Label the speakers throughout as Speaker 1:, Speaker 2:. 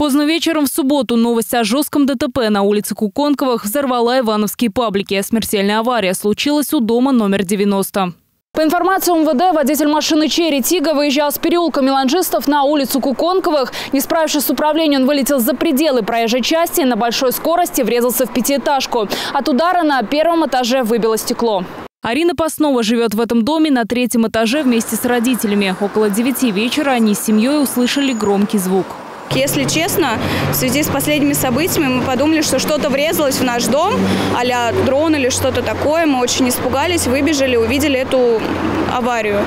Speaker 1: Поздно вечером в субботу новость о жестком ДТП на улице Куконковых взорвала ивановские паблики. Смертельная авария случилась у дома номер 90. По информации МВД, водитель машины «Черри Тига» выезжал с переулка Меланжистов на улицу Куконковых. Не справившись с управлением, он вылетел за пределы проезжей части и на большой скорости врезался в пятиэтажку. От удара на первом этаже выбило стекло. Арина Паснова живет в этом доме на третьем этаже вместе с родителями. Около девяти вечера они с семьей услышали громкий звук.
Speaker 2: Если честно, в связи с последними событиями мы подумали, что что-то врезалось в наш дом, а дрон или что-то такое. Мы очень испугались, выбежали, увидели эту аварию.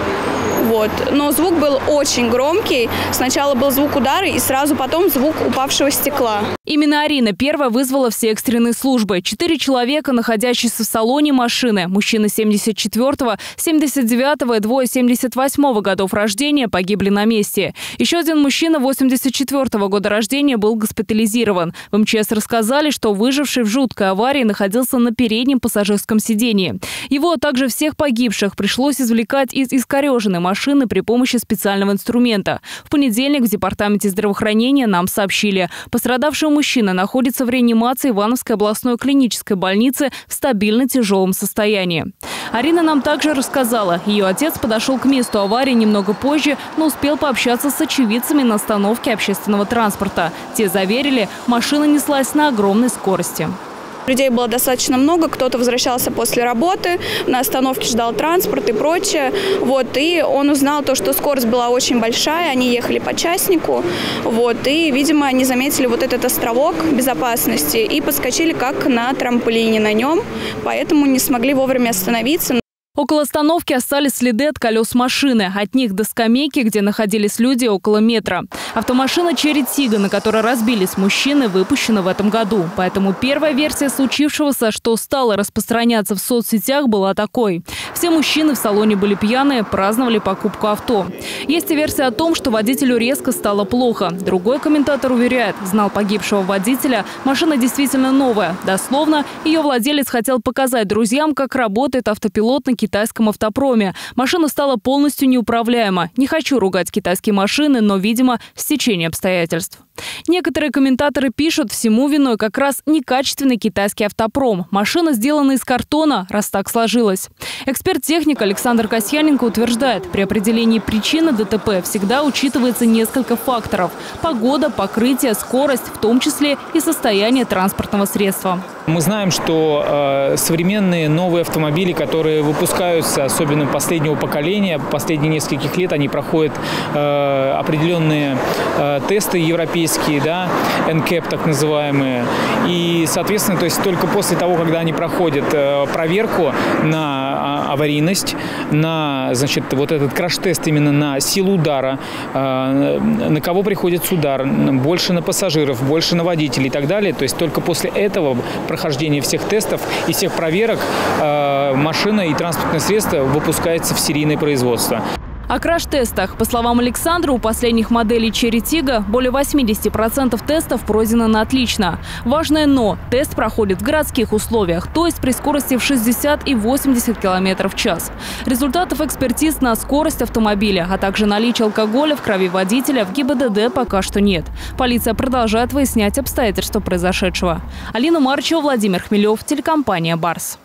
Speaker 2: Вот. Но звук был очень громкий. Сначала был звук удара и сразу потом звук упавшего стекла.
Speaker 1: Именно Арина первая вызвала все экстренные службы. Четыре человека, находящиеся в салоне машины. Мужчина 74-го, 79-го и двое 78-го годов рождения погибли на месте. Еще один мужчина 84-го года рождения был госпитализирован. В МЧС рассказали, что выживший в жуткой аварии находился на переднем пассажирском сидении. Его, а также всех погибших, пришлось извлекать из искореженной машины машины при помощи специального инструмента. В понедельник в Департаменте здравоохранения нам сообщили, пострадавший мужчина находится в реанимации Ивановской областной клинической больницы в стабильно тяжелом состоянии. Арина нам также рассказала, ее отец подошел к месту аварии немного позже, но успел пообщаться с очевидцами на остановке общественного транспорта. Те заверили, машина неслась на огромной скорости.
Speaker 2: Людей было достаточно много, кто-то возвращался после работы, на остановке ждал транспорт и прочее. Вот, и он узнал то, что скорость была очень большая, они ехали по частнику, вот, и, видимо, они заметили вот этот островок безопасности и подскочили как на трамплине на нем, поэтому не смогли вовремя остановиться.
Speaker 1: Около остановки остались следы от колес машины. От них до скамейки, где находились люди, около метра. Автомашина «Черри Тига», на которой разбились мужчины, выпущена в этом году. Поэтому первая версия случившегося, что стало распространяться в соцсетях, была такой. Все мужчины в салоне были пьяные, праздновали покупку авто. Есть и версия о том, что водителю резко стало плохо. Другой комментатор уверяет, знал погибшего водителя, машина действительно новая. Дословно, ее владелец хотел показать друзьям, как работает автопилот на китайском автопроме. Машина стала полностью неуправляема. Не хочу ругать китайские машины, но, видимо, стечение обстоятельств. Некоторые комментаторы пишут, всему виной как раз некачественный китайский автопром. Машина сделана из картона, раз так сложилось. Эксперт-техник Александр Касьяненко утверждает, при определении причины ДТП всегда учитывается несколько факторов. Погода, покрытие, скорость, в том числе и состояние транспортного средства.
Speaker 3: Мы знаем, что э, современные новые автомобили, которые выпускаются, особенно последнего поколения, последние нескольких лет, они проходят э, определенные э, тесты европейские, да, NCAP так называемые. И, соответственно, то есть только после того, когда они проходят проверку на а, аварийность, на, значит, вот этот краш-тест именно на силу удара, на кого приходится удар, больше на пассажиров, больше на водителей и так далее. То есть только после этого прохождения всех тестов и всех проверок э, машина и транспортное средство выпускается в серийное производство.
Speaker 1: О краш-тестах. По словам Александра, у последних моделей Cherry Tiggo более 80% тестов пройдено на отлично. Важное «но» – тест проходит в городских условиях, то есть при скорости в 60 и 80 км в час. Результатов экспертиз на скорость автомобиля, а также наличие алкоголя в крови водителя в ГИБДД пока что нет. Полиция продолжает выяснять обстоятельства произошедшего. Алина Марчева, Владимир Хмелев, телекомпания «Барс».